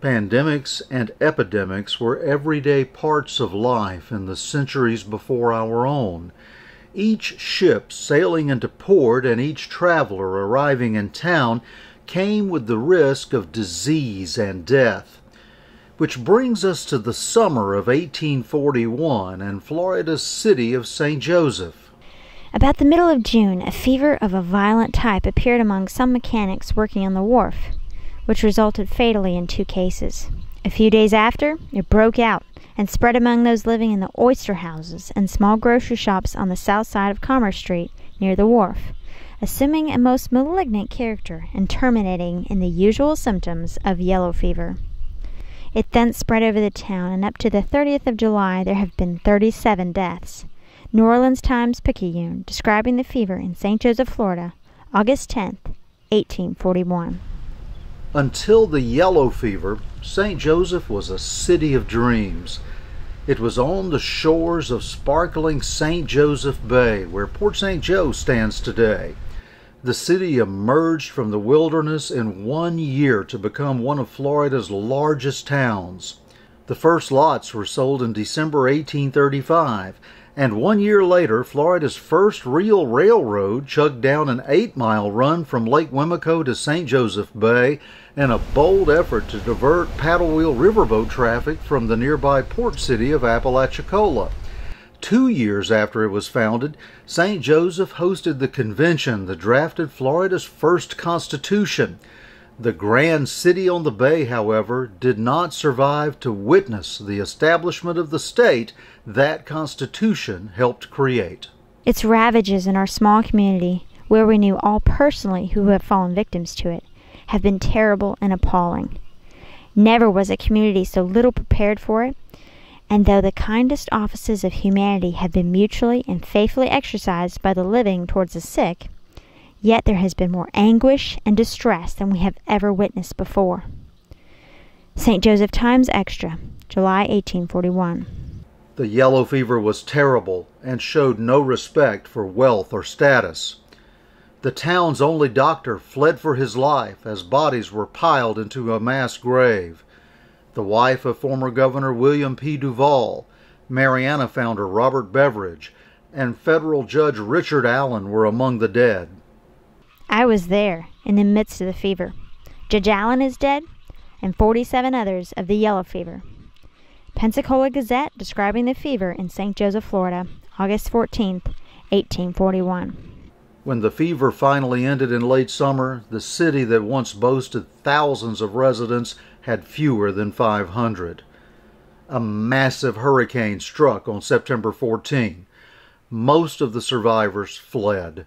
Pandemics and epidemics were everyday parts of life in the centuries before our own. Each ship sailing into port and each traveler arriving in town came with the risk of disease and death. Which brings us to the summer of 1841 and Florida's city of St. Joseph. About the middle of June, a fever of a violent type appeared among some mechanics working on the wharf which resulted fatally in two cases. A few days after, it broke out and spread among those living in the oyster houses and small grocery shops on the south side of Commerce Street near the wharf, assuming a most malignant character and terminating in the usual symptoms of yellow fever. It thence spread over the town, and up to the 30th of July there have been 37 deaths. New Orleans Times Picayune, describing the fever in St. Joseph, Florida, August 10th, 1841. Until the yellow fever, St. Joseph was a city of dreams. It was on the shores of sparkling St. Joseph Bay, where Port St. Joe stands today. The city emerged from the wilderness in one year to become one of Florida's largest towns. The first lots were sold in December 1835, and one year later, Florida's first real railroad chugged down an eight mile run from Lake Wimico to St. Joseph Bay in a bold effort to divert paddle wheel riverboat traffic from the nearby port city of Apalachicola. Two years after it was founded, St. Joseph hosted the convention that drafted Florida's first constitution. The grand city on the bay, however, did not survive to witness the establishment of the state that constitution helped create. Its ravages in our small community, where we knew all personally who have fallen victims to it, have been terrible and appalling. Never was a community so little prepared for it, and though the kindest offices of humanity have been mutually and faithfully exercised by the living towards the sick, yet there has been more anguish and distress than we have ever witnessed before. St. Joseph Times Extra, July 1841. The yellow fever was terrible and showed no respect for wealth or status. The town's only doctor fled for his life as bodies were piled into a mass grave. The wife of former Governor William P. Duval, Marianna founder Robert Beveridge, and federal Judge Richard Allen were among the dead. I was there in the midst of the fever. Judge Allen is dead, and 47 others of the yellow fever. Pensacola Gazette describing the fever in St. Joseph, Florida, August 14, 1841. When the fever finally ended in late summer, the city that once boasted thousands of residents had fewer than 500. A massive hurricane struck on September 14. Most of the survivors fled.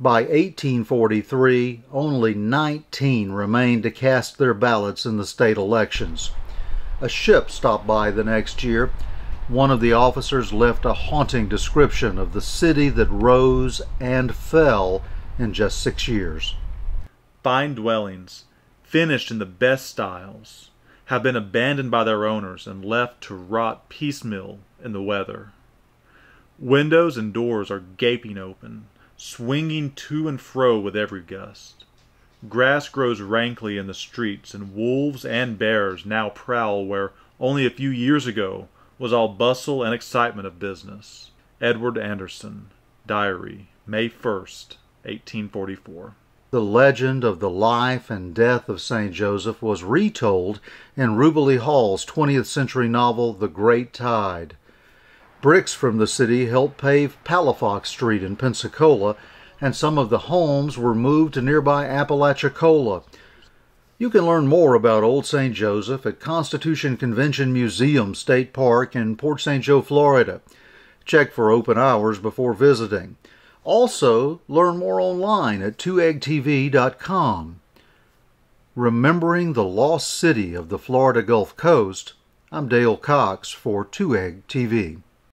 By 1843, only 19 remained to cast their ballots in the state elections. A ship stopped by the next year one of the officers left a haunting description of the city that rose and fell in just six years. Fine dwellings, finished in the best styles, have been abandoned by their owners and left to rot piecemeal in the weather. Windows and doors are gaping open, swinging to and fro with every gust. Grass grows rankly in the streets, and wolves and bears now prowl where only a few years ago was all bustle and excitement of business. Edward Anderson, Diary, May 1st, 1844. The legend of the life and death of St. Joseph was retold in Rubylea Hall's 20th century novel, The Great Tide. Bricks from the city helped pave Palafox Street in Pensacola, and some of the homes were moved to nearby Apalachicola, you can learn more about Old St. Joseph at Constitution Convention Museum State Park in Port St. Joe, Florida. Check for open hours before visiting. Also, learn more online at twoeggtv.com. Remembering the lost city of the Florida Gulf Coast, I'm Dale Cox for Two Egg TV.